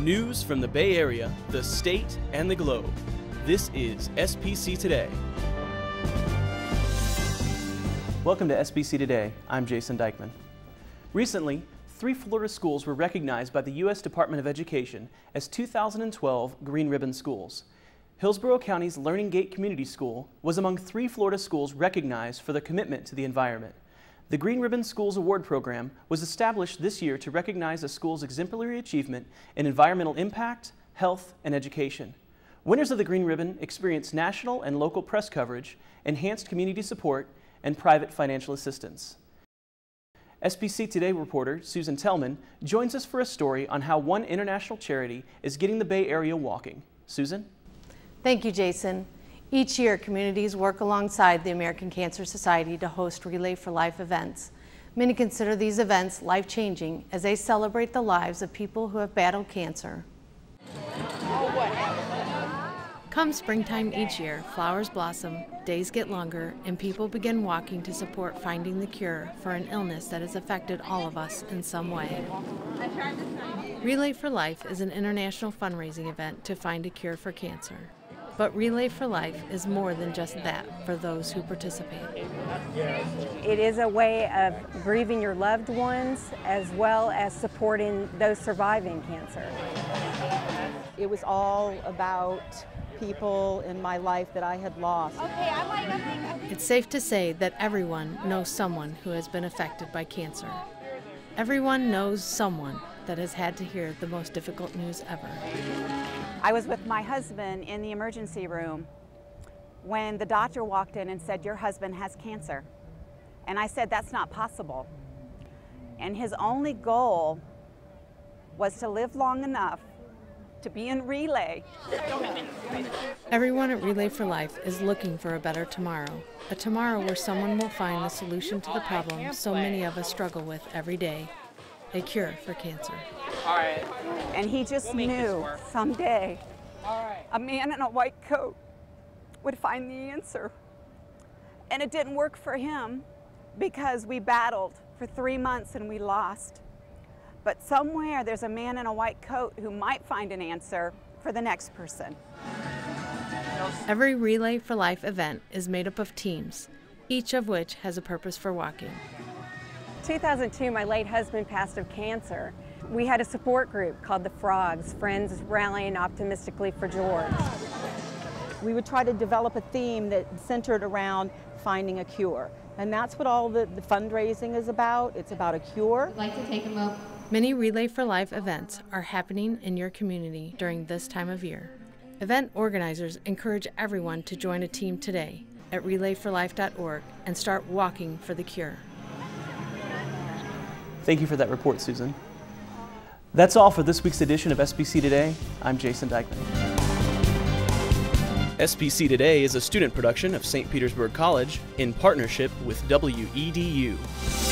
News from the Bay Area, the state, and the globe. This is SPC Today. Welcome to SPC Today. I'm Jason Dykman. Recently, three Florida schools were recognized by the U.S. Department of Education as 2012 Green Ribbon Schools. Hillsborough County's Learning Gate Community School was among three Florida schools recognized for their commitment to the environment. The Green Ribbon Schools Award Program was established this year to recognize a school's exemplary achievement in environmental impact, health, and education. Winners of the Green Ribbon experience national and local press coverage, enhanced community support, and private financial assistance. SPC Today reporter Susan Tellman joins us for a story on how one international charity is getting the Bay Area walking. Susan? Thank you, Jason. Each year, communities work alongside the American Cancer Society to host Relay for Life events. Many consider these events life-changing as they celebrate the lives of people who have battled cancer. Come springtime each year, flowers blossom, days get longer, and people begin walking to support finding the cure for an illness that has affected all of us in some way. Relay for Life is an international fundraising event to find a cure for cancer. But Relay for Life is more than just that for those who participate. It is a way of grieving your loved ones as well as supporting those surviving cancer. It was all about people in my life that I had lost. It's safe to say that everyone knows someone who has been affected by cancer. Everyone knows someone that has had to hear the most difficult news ever. I was with my husband in the emergency room when the doctor walked in and said, Your husband has cancer. And I said, That's not possible. And his only goal was to live long enough to be in relay. Everyone at Relay for Life is looking for a better tomorrow, a tomorrow where someone will find the solution to the problem so many of us struggle with every day a cure for cancer. All right. And he just we'll knew someday a man in a white coat would find the answer. And it didn't work for him because we battled for three months and we lost. But somewhere there's a man in a white coat who might find an answer for the next person. Every Relay for Life event is made up of teams, each of which has a purpose for walking. 2002, my late husband passed of cancer. We had a support group called the Frogs, Friends Rallying Optimistically for George. We would try to develop a theme that centered around finding a cure. And that's what all the, the fundraising is about. It's about a cure. I'd like to take a moment. Many Relay for Life events are happening in your community during this time of year. Event organizers encourage everyone to join a team today at relayforlife.org and start walking for the cure. Thank you for that report, Susan. That's all for this week's edition of SPC Today. I'm Jason Dykman. SPC Today is a student production of St. Petersburg College in partnership with WEDU.